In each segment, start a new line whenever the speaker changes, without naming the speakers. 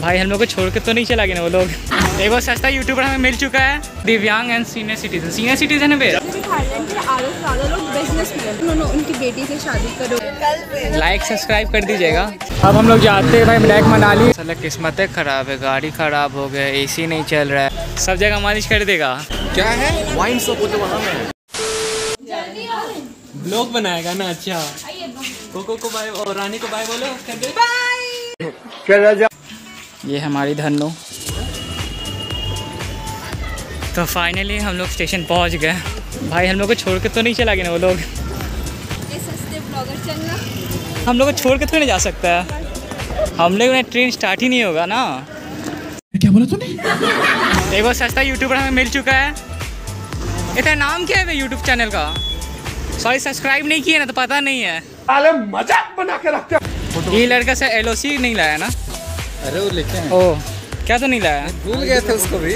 भाई हम लोग को छोड़ के तो नहीं चला गया ना वो लोग। एक बार सस्ता यूट्यूबर हमें मिल चुका है दिव्यांग and senior citizen senior citizen है
उनकी बेटी से शादी करो।
लाइक सब्सक्राइब कर दीजिएगा। अब हम लोग जाते हैं भाई ब्लैक मनाली। साला किस्मत खराब है गाड़ी खराब हो गया एसी नहीं चल रहा है। सब जगह मालिश कर देगा।
क्या है? वाइन शॉप होते वहाँ में।
ब्लॉग बनाएगा ना अच्छा। कोको को बाय और रानी को बाय बोलो
ये हमारी धन्नो। तो फाइनली हम लोग स्टेशन पहुँच गए। भाई हम लोग को छोड़ के तो नहीं चला गया ना वो लोग? हम लोग को छोड़ के थोड़ी नहीं जा सकता। है हम लोग में ट्रेन स्टार्ट ही नहीं होगा ना।
क्या बोला तूने?
एक बार सस्ता यूट्यूबर हमें मिल चुका है। इतना नाम क्या है यूट्यूब चैनल का? सॉरी सब्सक्राइब नहीं किया ना तो पता नहीं है।
मज़ाक बना के रखते
ये लड़का से एलओसी नहीं लाया ना?
अरे वो लिखे हैं।
ओ क्या तो नहीं लाया?
भूल गए थे उसको भी।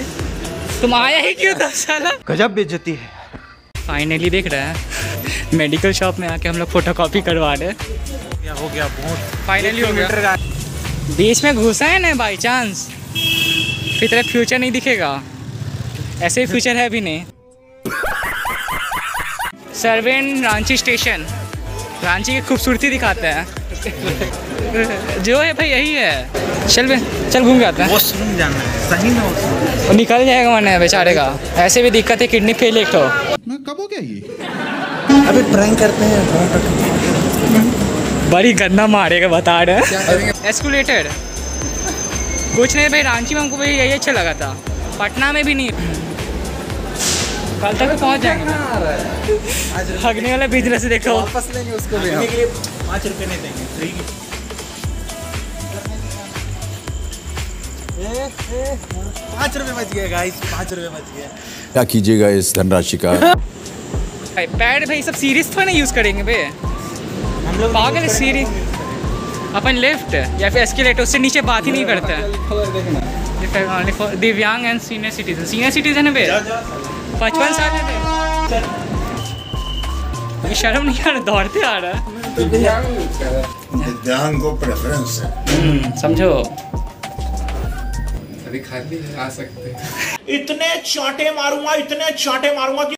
तुम आया ही क्यों था साला?
गजब बेइज्जती है।
फाइनली देख रहे हैं। मेडिकल शॉप में आके हम लोग फ़ोटो कॉपी करवा रहे हैं।
हो गया बहुत।
फाइनली हो गया। बीच में घुसा है ना बाई चांस फिर तेरा फ्यूचर नहीं दिखेगा। ऐसे ही फ्यूचर है भी नहीं। सर्वेन रांची स्टेशन रांची की खूबसूरती दिखाते हैं। जो है भाई यही है। चल बे चल घूम के आते हैं।
वॉशरूम जाना है सही में वॉशरूम
निकल जाएगा मैंने बेचारे का। ऐसे भी दिक्कत है किडनी फेल एक तो।
कब हो गया ये? अबे प्रैंक करते हैं
बड़ी गंदा मारेगा बता रहे एस्कुलेटेड कुछ नहीं भाई रांची में हमको भाई यही अच्छा लगा था। पटना में भी नहीं। कल तक पहुँच जाएँगे। हगने वाला बिज़नेस देखो।
वापस लेंगे उसको भी हम। पाँच रुपये नहीं देंगे फ्री पाँच रुपये बच गए गाइस पाँच रुपये बच गए।
क्या कीजिएगा इस धनराशि का?
पैड भाई सब सीरीज़ थोड़ा ना यूज़ करेंगे बे।
हम लोग
पागल सीरीज़ अपन लेफ़्ट या फिर एस्केलेटर उससे नीचे बात ही नहीं करते। हैं दिव्यांग and senior citizen senior citizen है बे। पचपन साल है। ये शर्म नहीं आ रहा दौड़ते आ रहा है।
दिव्यांग को प्रेफरेंस है।
समझो।
अभी खाली आ सकते
इतने चांटे मारूँगा इतने चांटे मारूँगा कि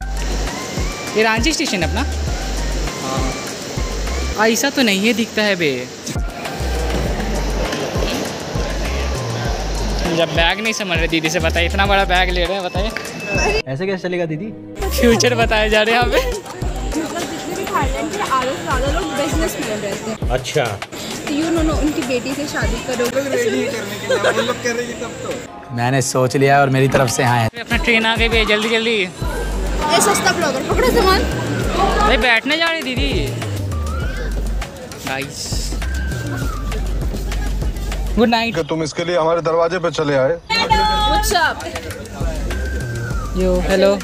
ये रांची स्टेशन है अपना? ऐसा तो नहीं है दिखता है बे। जब बैग नहीं समझ रहे दीदी से बताइए इतना बड़ा बैग ले रहे हैं बताइए।
ऐसे कैसे चलेगा दीदी?
फ्यूचर बताए जा रहे हैं हमें।
मतलब जितने भी थाईलैंड के आधे से ज़्यादा लोग बिज़नेस में रहते हैं।
अच्छा।
तो ये उन्होंने उनकी बेटी से शादी करो।
मैंने सोच लिया और मेरी तरफ़ से हाँ है।
अपना ट्रेन आ गई भैया जल्दी जल्दी।
सस्ता ब्लॉगर पकड़ो सामान।
भाई बैठने जा रही दीदी। गाइस गुड नाइट
तुम इसके लिए हमारे दरवाजे पे चले आए।
यो हेलो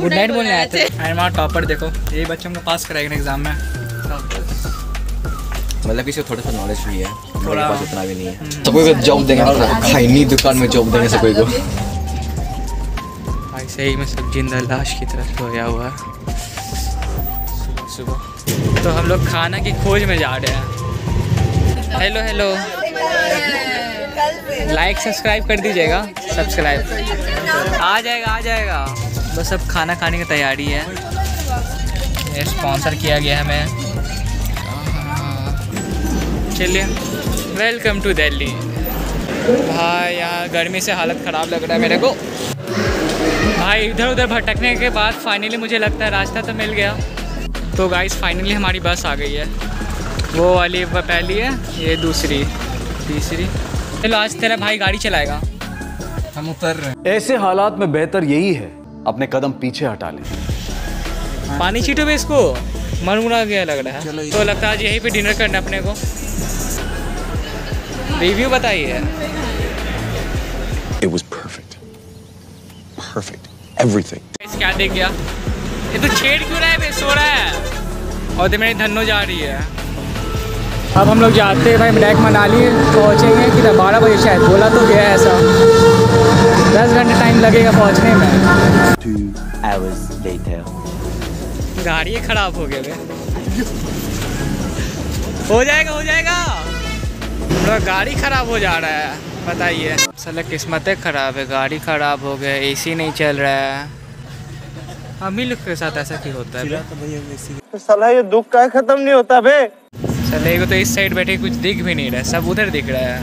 गुड नाइट बोलने आए थे। टॉपर देखो। ये बच्चे हमको पास कराएँगे एग्ज़ाम में।
मतलब किसी को थोड़ा सा नॉलेज भी है। मेरे
थोड़ा-
पास उतना भी नहीं है। सबको को जॉब देंगे। खैनी दुकान में जॉब देंगे सबको को।
भाई सही में सब ज़िंदा लाश की तरह सोया हुआ है। सुबह सुबह। तो हम लोग खाना की खोज में जा रहे हैं। हेलो हेलो लाइक सब्सक्राइब कर दीजिएगा. सब्सक्राइब आ जाएगा आ जाएगा. बस अब खाना खाने की तैयारी है. स्पॉन्सर किया गया हमें. चलिए. वेलकम टू दिल्ली भाई, यहाँ गर्मी से हालत ख़राब लग रहा है मेरे को. भाई इधर उधर भटकने के बाद फाइनली मुझे लगता है रास्ता तो मिल गया. तो गाइस फाइनली हमारी बस आ गई है. वो वाली वो पहली है ये दूसरी तीसरी। चलो आज तेरा भाई गाड़ी चलाएगा।
हम उतर रहे हैं।
ऐसे हालात में बेहतर यही है अपने कदम पीछे हटा लें।
पानी छीटो भी इसको। मरमुरा गया लग रहा है। तो लगता है आज यहीं पे डिनर करना अपने को। रिव्यू बताइए।
It was perfect. Perfect. Everything.
इस क्या देख गया? ये तो छेड़ क्यों रहा है? बे सो रहा है। और तो मेरी धन्नो जा रही है। अब हम लोग जाते हैं भाई ब्लैक मनाली पहुँचेंगे कि बारह बजे शायद, बोला तो गया ऐसा। दस घंटे टाइम लगेगा पहुँचने में। गाड़ी खराब हो गया हो जाएगा हो जाएगा। पूरा गाड़ी खराब हो जा रहा है, बताइए। साला किस्मतें खराब है, गाड़ी खराब हो गया एसी नहीं चल रहा है। हम ही लोग के साथ ऐसा क्यों होता है बे?
साला ये दुख का खत्म नहीं होता, बे।
साले को तो इस साइड बैठे कुछ दिख भी नहीं रहा सब उधर दिख रहा है।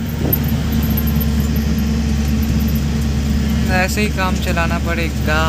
ऐसे ही काम चलाना पड़ेगा।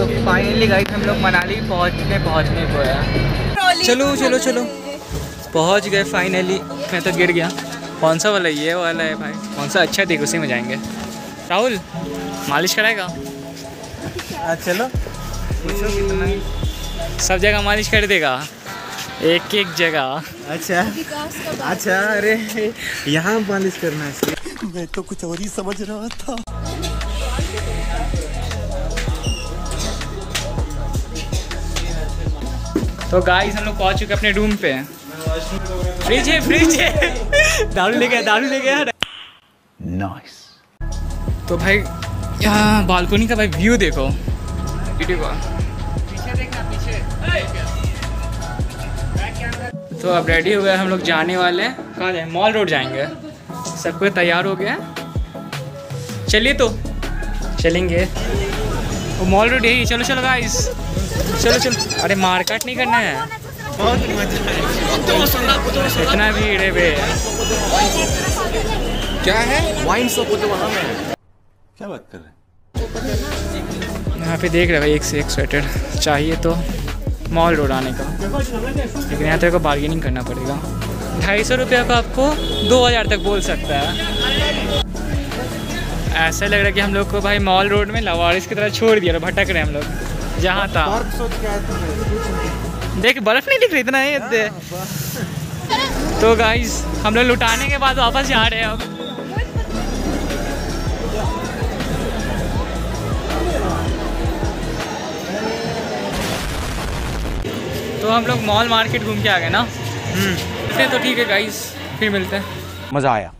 तो फाइनली गाइस हम लोग मनाली पहुँचने पहुँचने को है। चलो चलो चलो। पहुँच गए फाइनली मैं तो गिर गया। कौन सा वाला ये वाला है भाई? कौन सा अच्छा देख उसी में जाएँगे। राहुल मालिश कराएगा?
चलो।
सब जगह मालिश कर देगा। एक एक जगह।
अच्छा।
विकास का बात
अच्छा अरे यहाँ मालिश करना है।
मैं तो कुछ और ही समझ रहा था।
तो गाइस हम लोग पहुँच चुके अपने रूम पे। फ्रिज है फ्रिज है। दारू ले गया दारू ले गया
नाइस
तो भाई यहाँ बालकोनी का भाई व्यू देखो। वीडियो का पीछे देखना पीछे तो अब रेडी हो गए हम लोग जाने वाले हैं। कहाँ जाए? मॉल रोड जाएँगे। सब कुछ तैयार हो गया चलिए तो चलेंगे। वो मॉल रोड यही चलो चलो गाइस चलो चलो। अरे मारकाट नहीं करना है। इतना भीड़ है बे।
क्या है? वाइन शॉप होते वहाँ में
क्या बात कर रहे हैं?
यहाँ पे देख रहे भाई एक से एक स्वेटर चाहिए तो मॉल रोड आने का। लेकिन यहाँ तेरे को बार्गेनिंग करना पड़ेगा। ढाई सौ रुपया का आपको दो हज़ार तक बोल सकता है। ऐसा लग रहा है कि हम लोग को भाई मॉल रोड में लवारिस की तरह छोड़ दिया और भटक रहे हम लोग। जहाँ था। देख, बर्फ़ नहीं दिख रही इतना है तो गाइस हम लोग लुटाने के बाद वापस जा रहे हैं अब। तो हम लोग मॉल मार्केट घूम के आ गए ना? हम्म। तो ठीक है गाइस फिर मिलते हैं।
मज़ा आया।